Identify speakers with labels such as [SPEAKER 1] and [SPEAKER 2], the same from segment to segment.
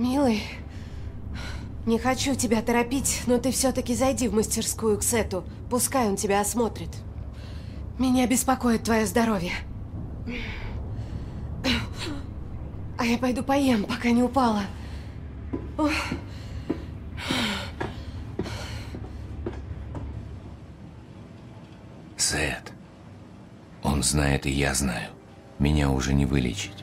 [SPEAKER 1] Милый, не хочу тебя торопить, но ты все-таки зайди в мастерскую к Сету. Пускай он тебя осмотрит. Меня беспокоит твое здоровье. А я пойду поем, пока не упала.
[SPEAKER 2] Сет. Он знает, и я знаю. Меня уже не вылечить.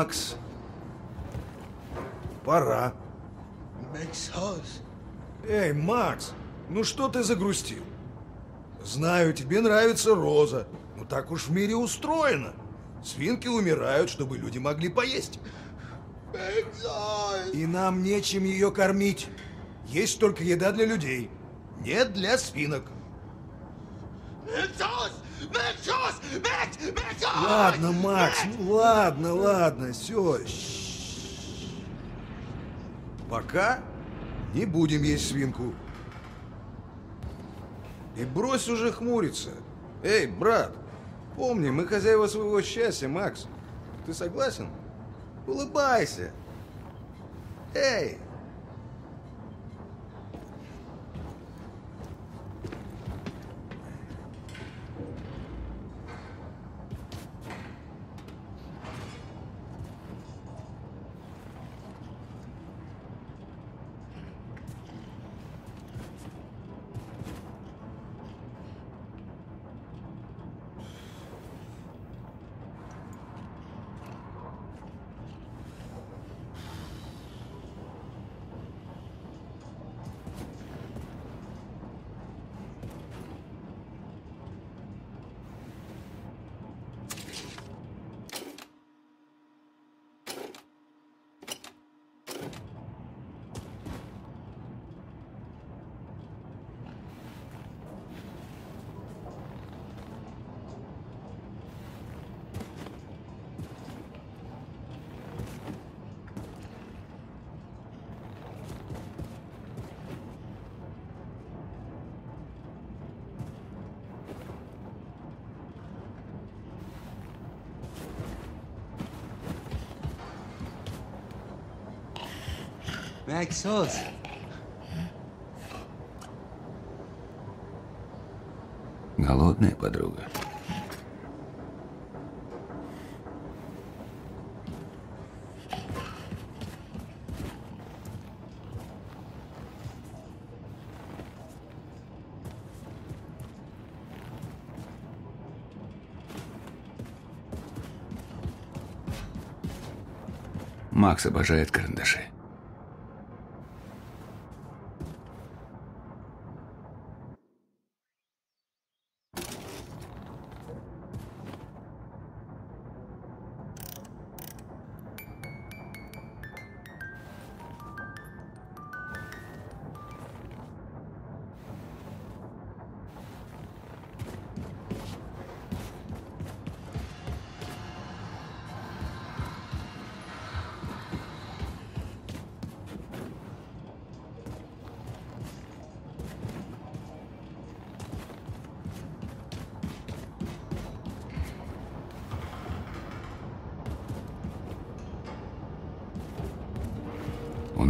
[SPEAKER 3] Макс, пора. Эй, Макс, ну что ты загрустил? Знаю, тебе нравится роза, но так уж в мире устроено. Свинки умирают, чтобы люди могли поесть. И нам нечем ее кормить. Есть только еда для людей. Нет для свинок. Ладно, Макс, ну ладно, ладно, все. Пока не будем есть свинку. И брось уже хмуриться. Эй, брат, помни, мы хозяева своего счастья, Макс. Ты согласен? Улыбайся. Эй!
[SPEAKER 4] Максос.
[SPEAKER 2] Голодная подруга. Макс обожает карандаши.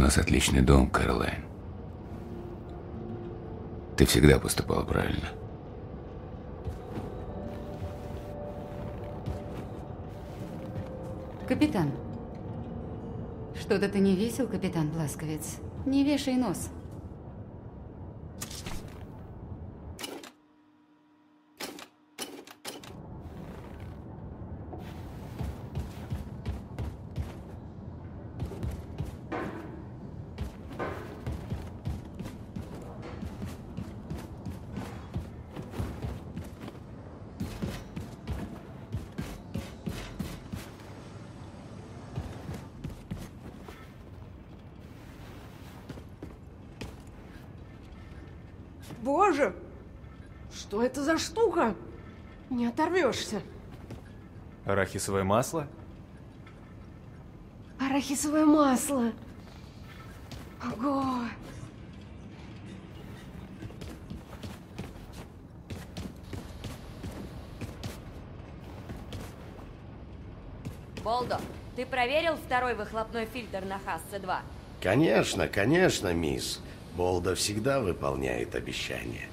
[SPEAKER 2] Нас отличный дом, Кэролайн. Ты всегда поступал правильно.
[SPEAKER 5] Капитан. Что-то ты не весел, капитан Бласковец. Не вешай нос.
[SPEAKER 1] Боже! Что это за штука? Не оторвешься.
[SPEAKER 6] Арахисовое масло?
[SPEAKER 1] Арахисовое масло. Ого!
[SPEAKER 7] Болдо, ты проверил второй выхлопной фильтр на Хассе-2?
[SPEAKER 8] Конечно, конечно, мисс. Болда всегда выполняет обещания.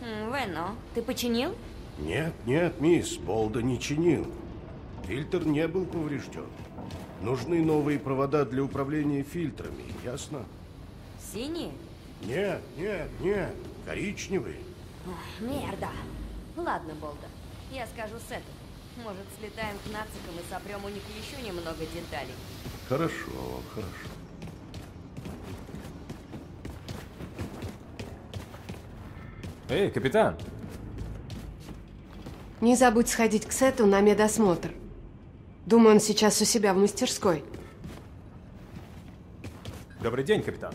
[SPEAKER 7] Хм, Вено, ты починил?
[SPEAKER 8] Нет, нет, мисс, Болда не чинил. Фильтр не был поврежден. Нужны новые провода для управления фильтрами, ясно?
[SPEAKER 7] Синие?
[SPEAKER 8] Нет, нет, нет, коричневые.
[SPEAKER 7] Ох, мерда. Ладно, Болдо, я скажу Сету. Может, слетаем к нацикам и сопрем у них еще немного деталей.
[SPEAKER 8] Хорошо, хорошо.
[SPEAKER 6] Эй, капитан!
[SPEAKER 1] Не забудь сходить к Сету на медосмотр. Думаю, он сейчас у себя в мастерской.
[SPEAKER 6] Добрый день, капитан.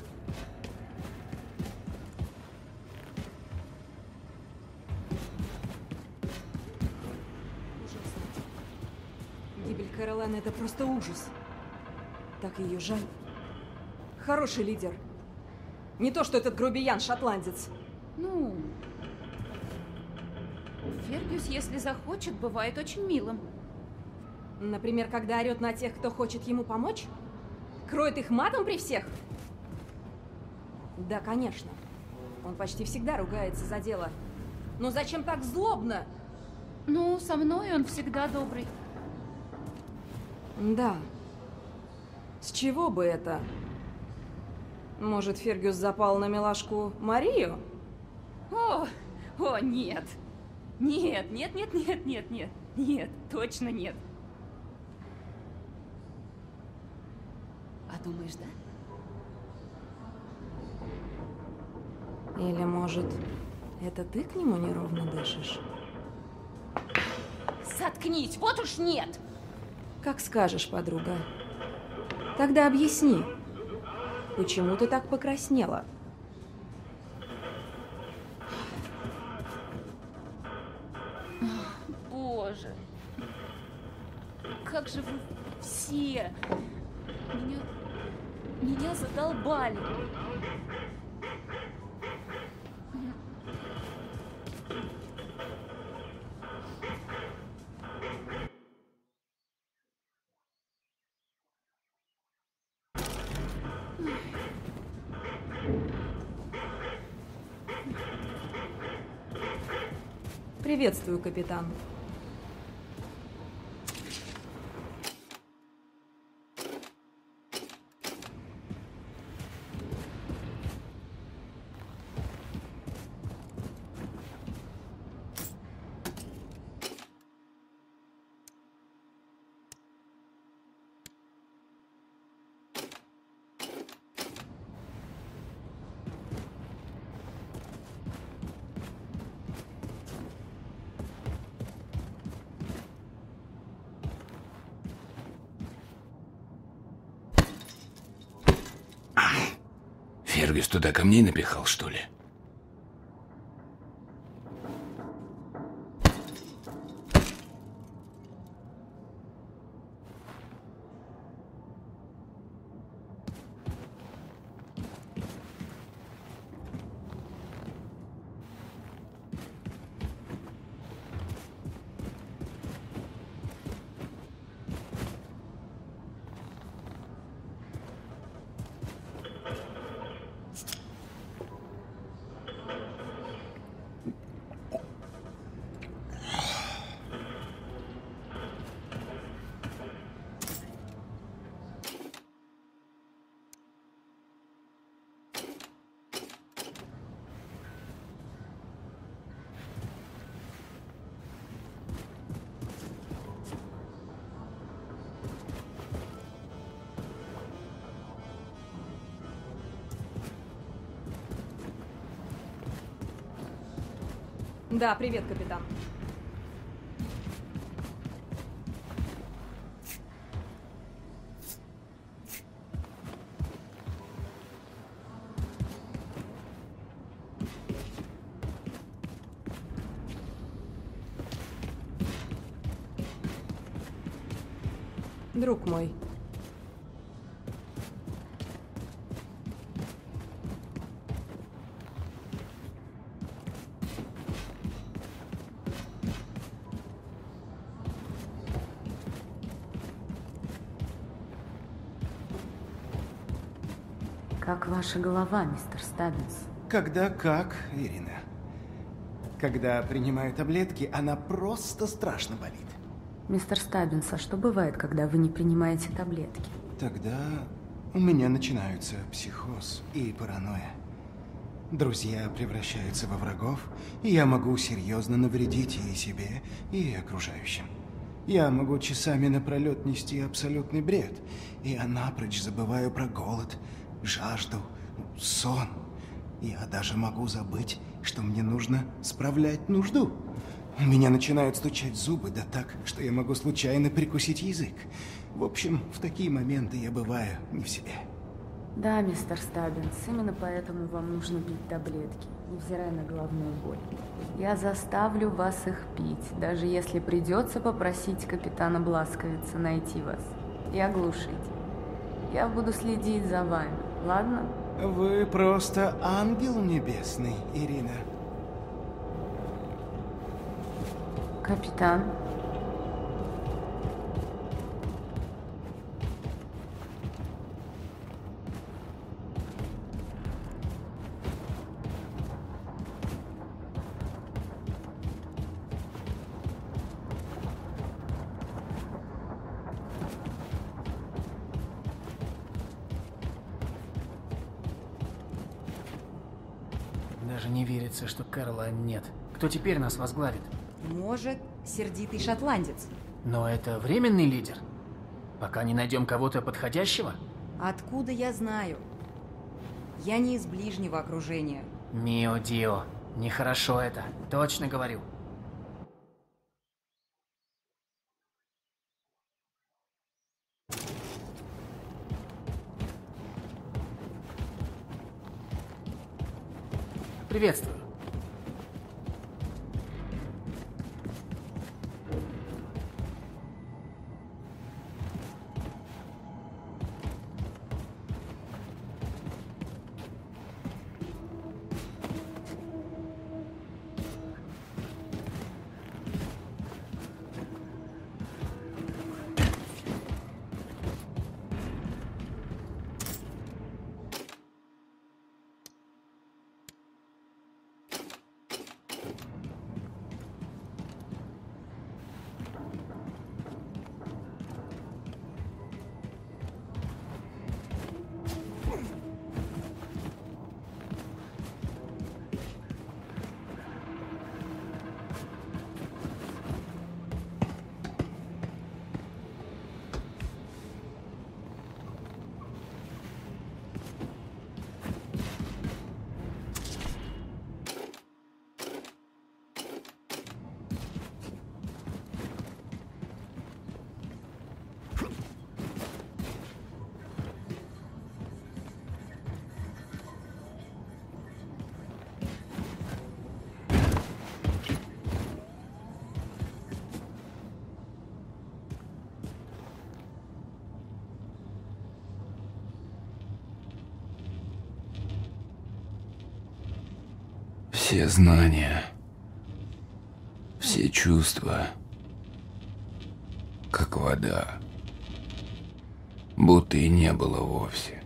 [SPEAKER 9] Гибель Кэролайн — это просто ужас. Так ее жаль. Хороший лидер. Не то, что этот грубиян, шотландец.
[SPEAKER 10] Ну, Фергюс, если захочет, бывает очень милым.
[SPEAKER 9] Например, когда орет на тех, кто хочет ему помочь? Кроет их матом при всех? Да, конечно. Он почти всегда ругается за дело. Но зачем так злобно?
[SPEAKER 10] Ну, со мной он всегда добрый.
[SPEAKER 9] Да. С чего бы это? Может, Фергюс запал на милашку Марию?
[SPEAKER 10] О, о, нет. Нет, нет, нет, нет, нет, нет. Нет, точно нет. А думаешь, да?
[SPEAKER 9] Или, может, это ты к нему неровно дышишь?
[SPEAKER 10] Заткнись, вот уж нет!
[SPEAKER 9] Как скажешь, подруга. Тогда объясни, почему ты так покраснела?
[SPEAKER 10] Боже. Как же вы все меня, меня задолбали.
[SPEAKER 9] Приветствую, капитан.
[SPEAKER 11] Фергюс туда камней напихал, что ли?
[SPEAKER 9] Да, привет, капитан.
[SPEAKER 12] Ваша голова, мистер Стаббинс?
[SPEAKER 13] Когда как, Ирина. Когда принимаю таблетки, она просто страшно болит.
[SPEAKER 12] Мистер Стаббинс, а что бывает, когда вы не принимаете таблетки?
[SPEAKER 13] Тогда у меня начинаются психоз и паранойя. Друзья превращаются во врагов, и я могу серьезно навредить и себе, и окружающим. Я могу часами напролет нести абсолютный бред, и я напрочь забываю про голод, жажду, сон. Я даже могу забыть, что мне нужно справлять нужду. У меня начинают стучать зубы, да так, что я могу случайно прикусить язык. В общем, в такие моменты я бываю не в себе.
[SPEAKER 12] Да, мистер Стаббинс, именно поэтому вам нужно пить таблетки, невзирая на головную боль. Я заставлю вас их пить, даже если придется попросить капитана Бласковица найти вас и оглушить. Я буду следить за вами, ладно?
[SPEAKER 13] Вы просто ангел небесный, Ирина.
[SPEAKER 12] Капитан,
[SPEAKER 14] Даже не верится, что Кэролайн нет. Кто теперь нас возглавит?
[SPEAKER 9] Может, сердитый шотландец.
[SPEAKER 14] Но это временный лидер? Пока не найдем кого-то подходящего?
[SPEAKER 9] Откуда я знаю? Я не из ближнего окружения.
[SPEAKER 14] Мио Дио, нехорошо это, точно говорю.
[SPEAKER 11] Все знания, все чувства, как вода, будто и не было вовсе.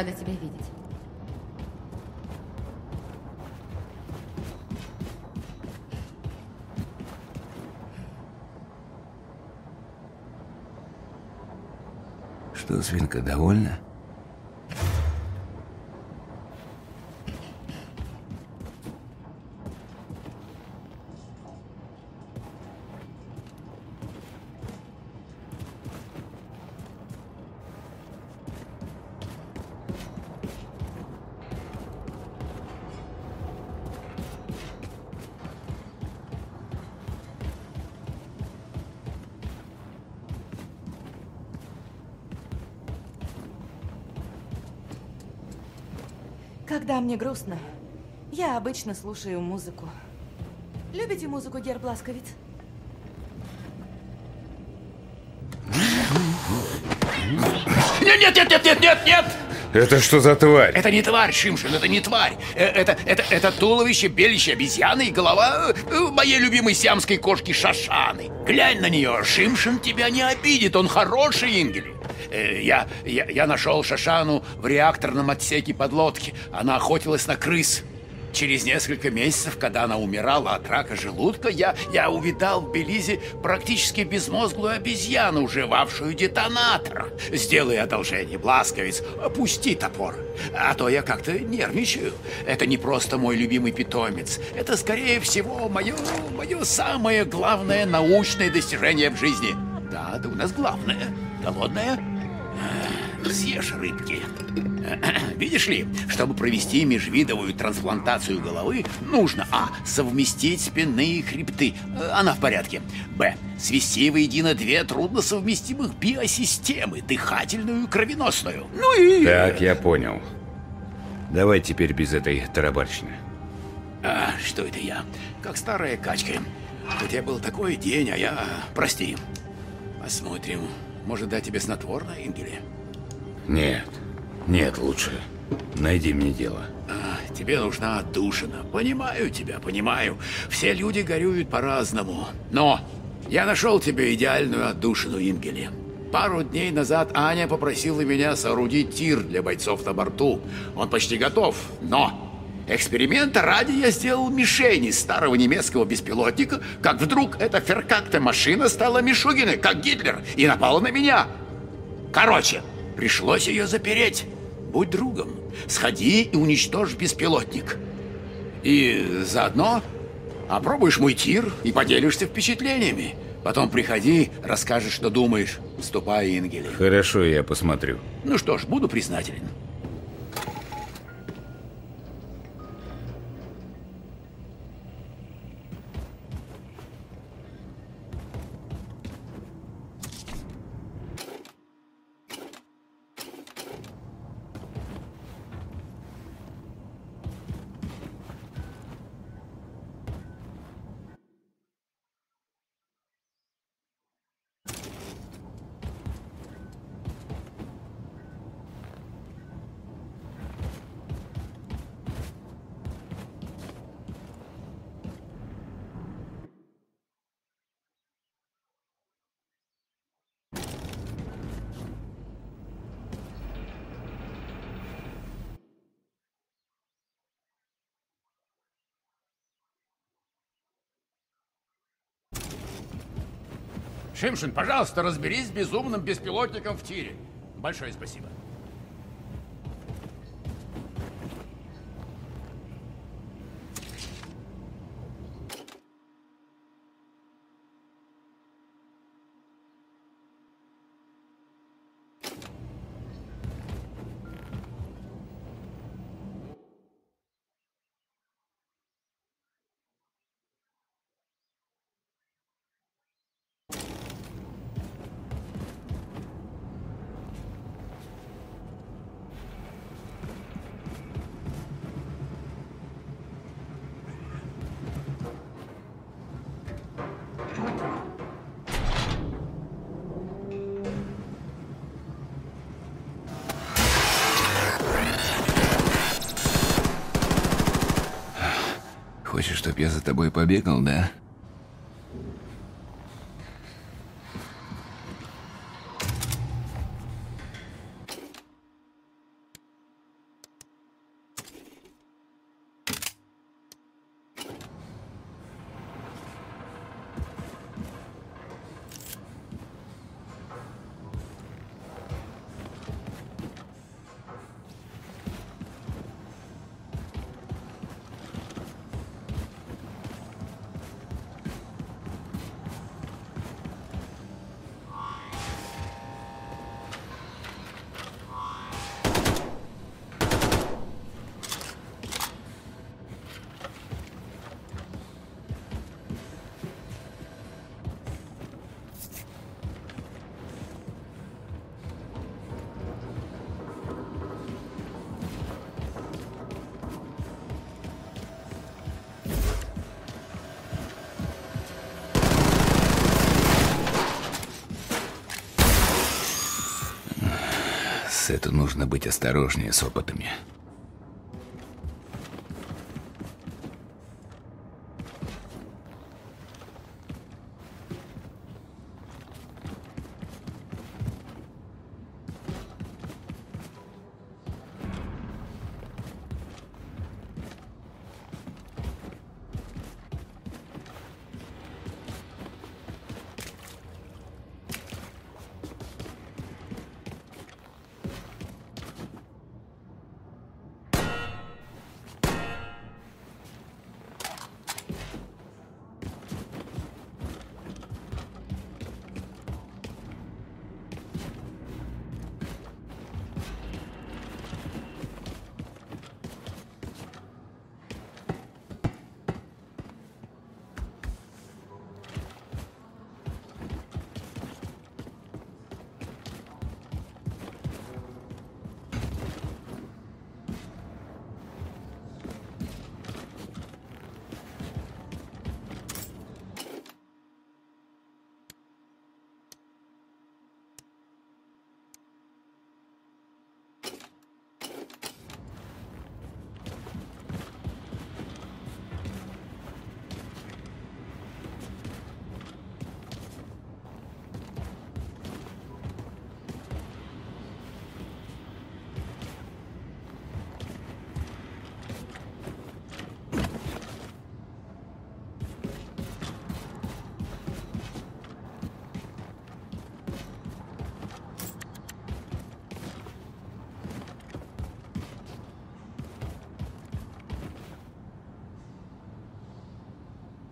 [SPEAKER 15] Рада тебя видеть.
[SPEAKER 11] Что, свинка, довольна?
[SPEAKER 15] Мне грустно, я обычно слушаю музыку. Любите музыку, Герб Ласковиц?
[SPEAKER 11] Нет, нет, нет, нет, нет, нет, нет!
[SPEAKER 2] Это что за тварь?
[SPEAKER 11] Это не тварь, Шимшин, это не тварь. Э, Это, это, это туловище белище обезьяны и голова э, моей любимой сиамской кошки Шашаны. Глянь на нее, Шимшин тебя не обидит, он хороший ингель. Э, Я, я, я нашел Шашану в реакторном отсеке подлодки. Она охотилась на крыс. Через несколько месяцев, когда она умирала от рака желудка, я, я увидал в Белизе практически безмозглую обезьяну, уживавшую детонатор. Сделай одолжение, Бласковец, опусти топор. А то я как-то нервничаю. Это не просто мой любимый питомец. Это, скорее всего, мое, мое самое главное научное достижение в жизни. Да, да у нас главное. Голодная? Съешь рыбки. Видишь ли, чтобы провести межвидовую трансплантацию головы, нужно а. совместить спинные хребты. Э, Она в порядке. б. свести воедино две трудносовместимых биосистемы, дыхательную и кровеносную. Ну и...
[SPEAKER 2] Так, я понял. Давай теперь без этой тарабарщины.
[SPEAKER 11] А, что это я? Как старая качка. У тебя был такой день, а я... Прости. Посмотрим. Может, дать тебе снотворное, Ингеле?
[SPEAKER 2] Нет, нет, лучше. Найди мне дело.
[SPEAKER 11] А, тебе нужна отдушина. Понимаю тебя, понимаю. Все люди горюют по-разному. Но я нашел тебе идеальную отдушину, Ингеле. Пару дней назад Аня попросила меня соорудить тир для бойцов на борту. Он почти готов, но... Эксперимента ради я сделал мишень из старого немецкого беспилотника, как вдруг эта феркакта машина стала Мишугиной, как Гитлер, и напала на меня. Короче, пришлось ее запереть. Будь другом, сходи и уничтожь беспилотник. И заодно опробуешь мой тир и поделишься впечатлениями. Потом приходи, расскажешь, что думаешь. Ступай, Ингели.
[SPEAKER 2] Хорошо, я посмотрю.
[SPEAKER 11] Ну что ж, буду признателен. Шимшин, пожалуйста, разберись с безумным беспилотником в тире. Большое спасибо. Я за тобой побегал, да?
[SPEAKER 2] Сету нужно быть осторожнее с опытами.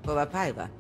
[SPEAKER 16] Papa Paiva.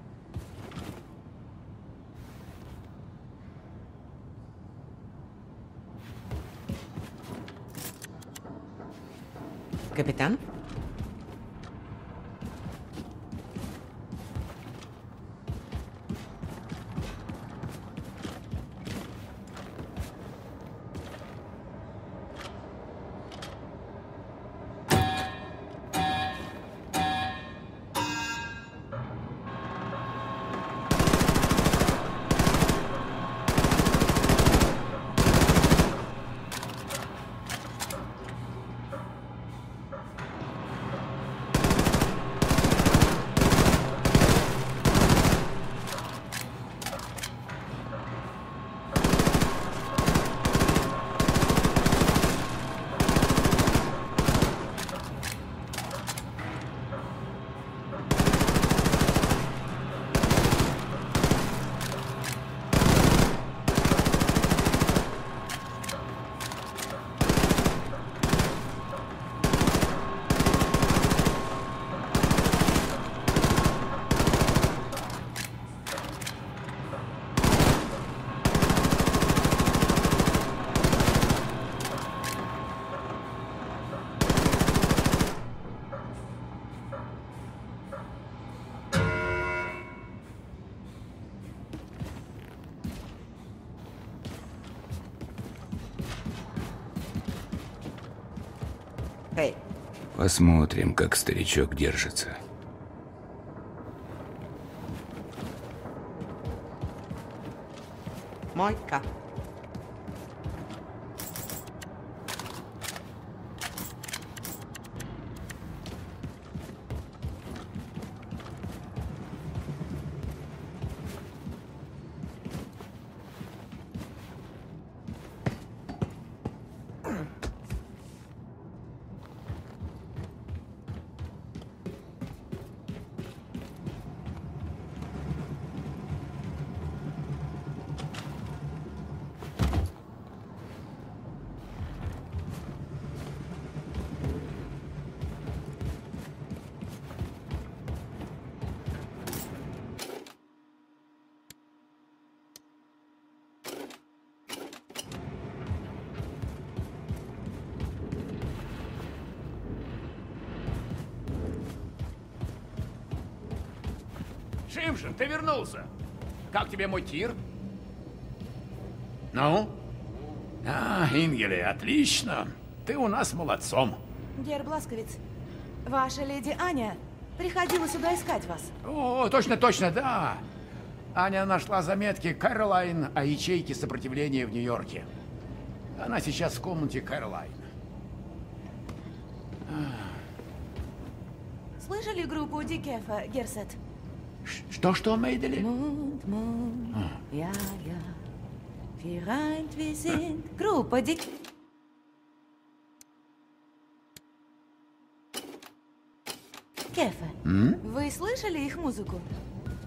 [SPEAKER 2] Посмотрим, как старичок держится.
[SPEAKER 16] moikka.
[SPEAKER 11] Шимшин, ты вернулся. Как тебе мой тир? Ну? А, Ингеле, отлично. Ты у нас молодцом.
[SPEAKER 15] Гер Бласковец, ваша леди Аня приходила сюда искать вас.
[SPEAKER 11] О, точно, точно, да. Аня нашла заметки Кэролайн о ячейке сопротивления в Нью-Йорке. Она сейчас в комнате Кэролайн.
[SPEAKER 15] Слышали группу Дикефа, Герсет?
[SPEAKER 11] Что-что, Мейдели?
[SPEAKER 15] Mond, Mond, ja, ja. Vereint wir sind. Группа. Кефа,
[SPEAKER 11] М?
[SPEAKER 15] вы слышали их музыку?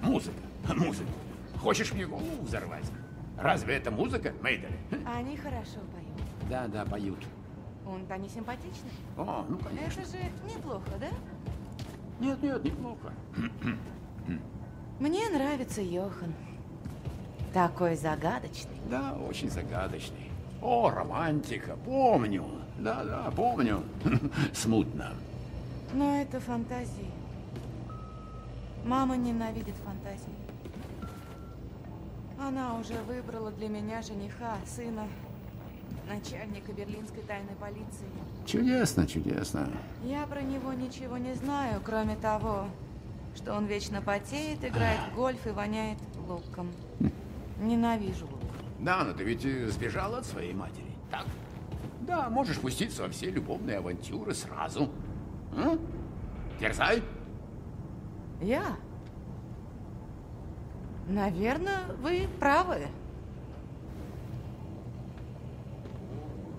[SPEAKER 11] Музыка. Музыка. Хочешь мне голову взорвать? Разве это музыка, Мейдели?
[SPEAKER 15] Они хорошо поют.
[SPEAKER 11] Да, да, поют.
[SPEAKER 15] Он они симпатичны.
[SPEAKER 11] О, ну конечно.
[SPEAKER 15] Это же неплохо, да?
[SPEAKER 11] Нет, нет, неплохо.
[SPEAKER 15] Мне нравится Йохан. Такой загадочный.
[SPEAKER 11] Да, очень загадочный. О, романтика, помню. Да, да, помню. Смутно.
[SPEAKER 15] Но это фантазии. Мама ненавидит фантазии. Она уже выбрала для меня жениха, сына начальника берлинской тайной полиции.
[SPEAKER 11] Чудесно, чудесно.
[SPEAKER 15] Я про него ничего не знаю, кроме того, что он вечно потеет, играет в гольф и воняет луком. Ненавижу лук.
[SPEAKER 11] Да, но ты ведь э, сбежала от своей матери, так? Да, можешь пуститься во все любовные авантюры сразу. М? Дерзай.
[SPEAKER 15] Я? Наверное, вы правы.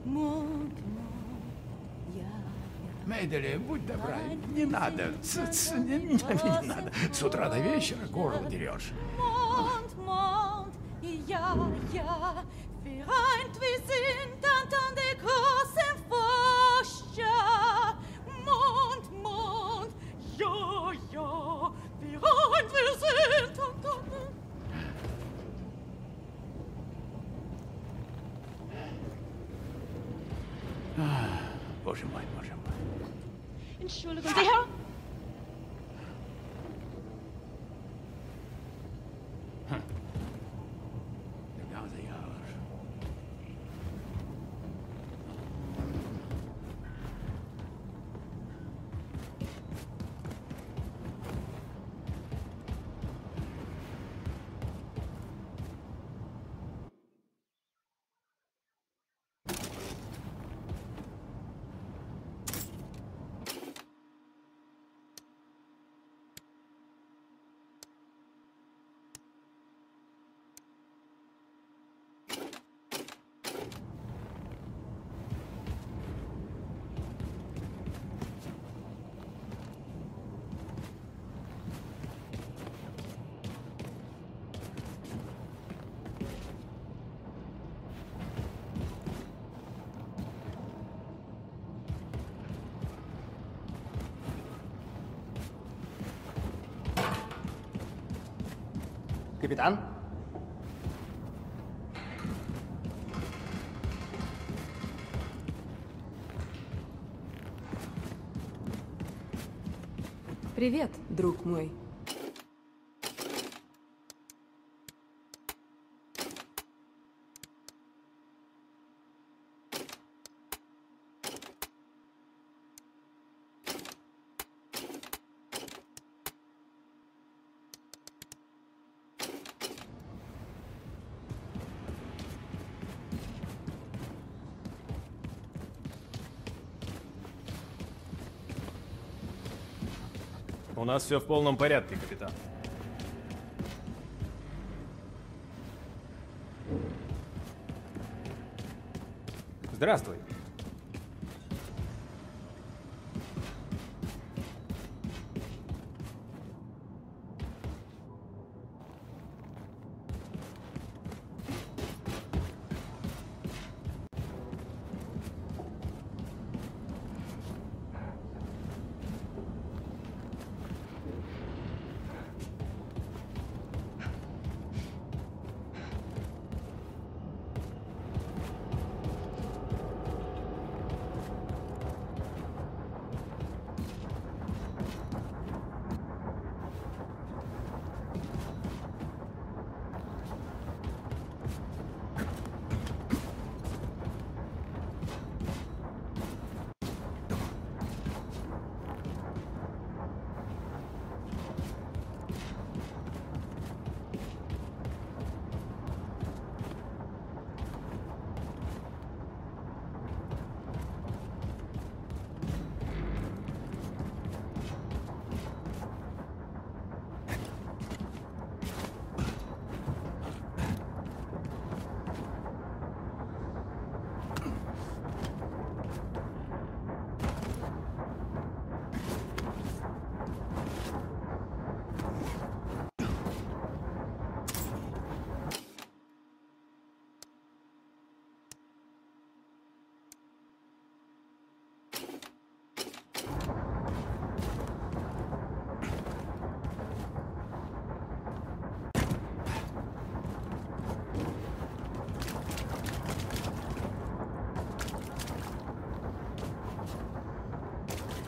[SPEAKER 15] Монт,
[SPEAKER 11] Мейдели, будь добра, не надо. Ц- ц- не, не- не надо. С утра до вечера горло дерешь.
[SPEAKER 15] Mond, Mond, ja, ja,
[SPEAKER 14] Капитан?
[SPEAKER 9] Привет, друг мой.
[SPEAKER 6] У нас все в полном порядке, капитан. Здравствуй.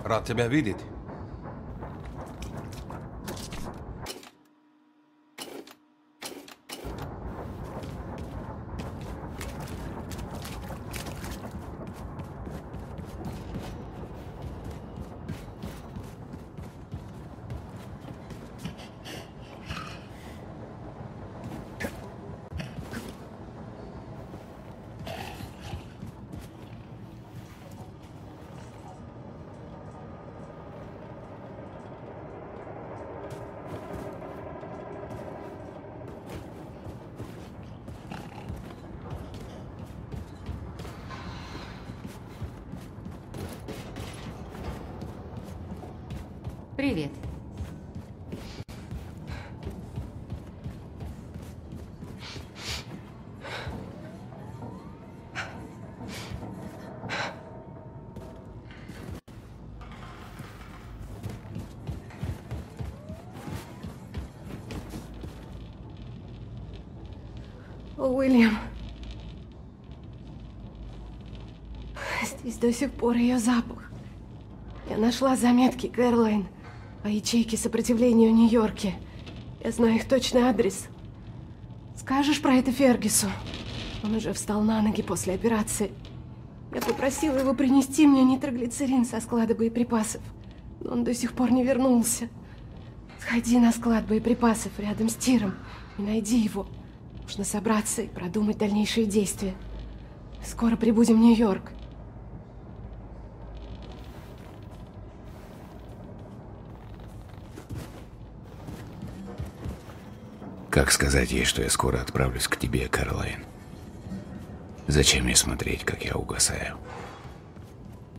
[SPEAKER 17] Рад тебя
[SPEAKER 7] Привет.
[SPEAKER 1] Уильям. Здесь до сих пор ее запах. Я нашла заметки Кэролайн о ячейке сопротивления в Нью-Йорке. Я знаю их точный адрес. Скажешь про это Фергюсу? Он уже встал на ноги после операции. Я попросила его принести мне нитроглицерин со склада боеприпасов, но он до сих пор не вернулся. Сходи на склад боеприпасов рядом с тиром и найди его. Нужно собраться и продумать дальнейшие действия. Скоро прибудем в Нью-Йорк.
[SPEAKER 2] Как сказать ей, что я скоро отправлюсь к тебе, Карлайн? Зачем ей смотреть, как я угасаю?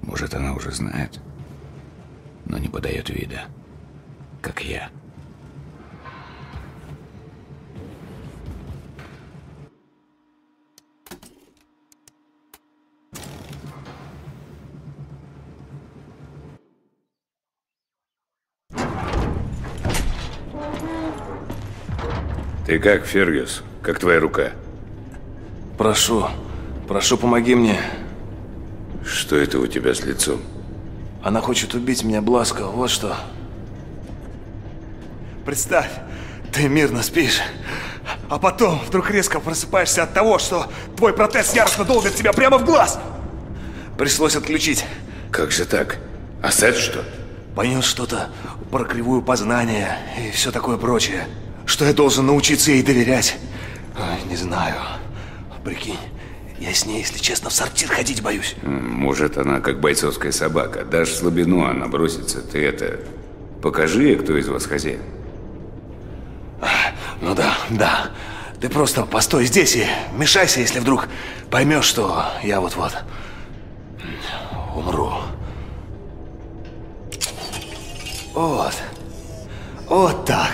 [SPEAKER 2] Может, она уже знает, но не подает вида, как я. Ты как, Фергюс? Как твоя рука?
[SPEAKER 18] Прошу, прошу, помоги мне.
[SPEAKER 2] Что это у тебя с лицом?
[SPEAKER 18] Она хочет убить меня, Бласко, вот что. Представь, ты мирно спишь, а потом вдруг резко просыпаешься от того, что твой протез яростно долбит тебя прямо в глаз. Пришлось отключить.
[SPEAKER 2] Как же так? Асет что?
[SPEAKER 18] Понес что-то про кривую познания и все такое прочее. Что я должен научиться ей доверять? Ой, не знаю. Прикинь, я с ней, если честно, в сортир ходить боюсь.
[SPEAKER 2] Может, она как бойцовская собака. Дашь слабину, она бросится. Ты это... Покажи ей, кто из вас хозяин.
[SPEAKER 18] Ну да, да. Ты просто постой здесь и мешайся, если вдруг поймешь, что я вот-вот умру. Вот. Вот так.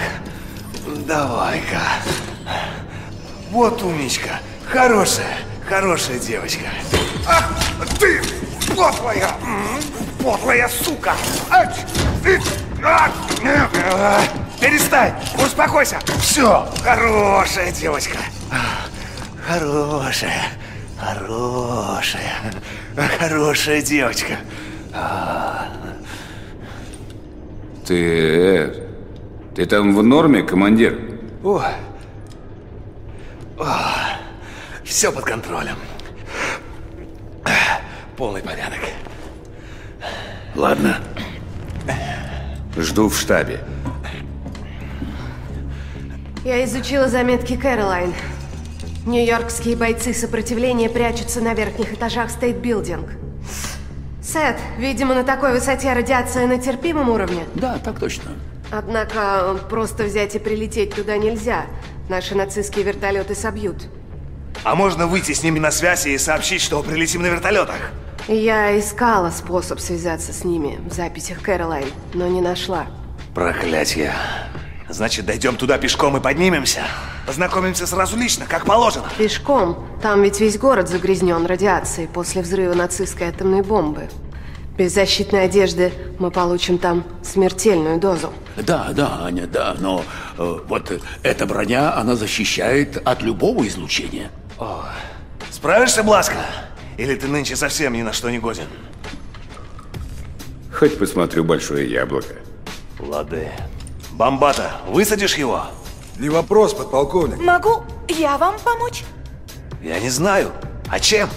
[SPEAKER 18] Давай-ка. Вот умничка. Хорошая, хорошая девочка. Ах, ты, подлая, подлая сука. Ать, ты, а, а, перестань, успокойся. Все, хорошая девочка. Хорошая, хорошая, хорошая девочка. А,
[SPEAKER 2] Ты... Ты там в норме, командир?
[SPEAKER 18] О, все под контролем. Полный порядок.
[SPEAKER 2] Ладно. Жду в штабе.
[SPEAKER 1] Я изучила заметки Кэролайн. Нью-Йоркские бойцы сопротивления прячутся на верхних этажах State Building. Сет, видимо, на такой высоте радиация на терпимом уровне?
[SPEAKER 11] Да, так точно.
[SPEAKER 1] Однако просто взять и прилететь туда нельзя. Наши нацистские вертолеты собьют.
[SPEAKER 18] А можно выйти с ними на связь и сообщить, что прилетим на вертолетах?
[SPEAKER 1] Я искала способ связаться с ними в записях Кэролайн, но не нашла.
[SPEAKER 18] Проклятье. Значит, дойдем туда пешком и поднимемся. Познакомимся сразу лично, как положено.
[SPEAKER 1] Пешком. Там ведь весь город загрязнен радиацией после взрыва нацистской атомной бомбы. Без защитной одежды мы получим там смертельную дозу.
[SPEAKER 11] Да, да, Аня, да, но э, вот эта броня, она защищает от любого излучения.
[SPEAKER 18] О, справишься, Бласка? Или ты нынче совсем ни на что не годен?
[SPEAKER 2] Хоть посмотрю большое яблоко.
[SPEAKER 18] Лады. Бомбата, высадишь его?
[SPEAKER 3] Не вопрос, подполковник.
[SPEAKER 1] Могу я вам помочь?
[SPEAKER 18] Я не знаю. А чем?